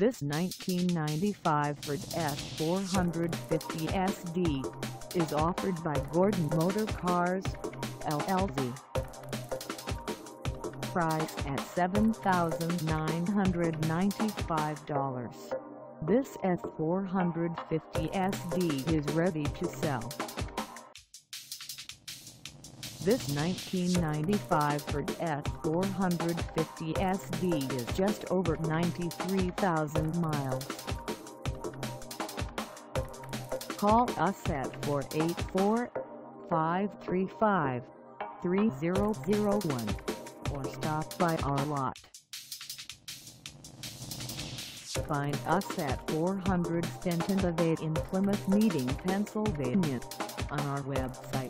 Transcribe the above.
This 1995 Ford F450 SD is offered by Gordon Motor Cars, LLC. Price at $7,995. This F450 SD is ready to sell. This 1995 Ford F450 SD is just over 93,000 miles. Call us at 484-535-3001 or stop by our lot. Find us at 400 Stenton Ave in Plymouth Meeting, Pennsylvania on our website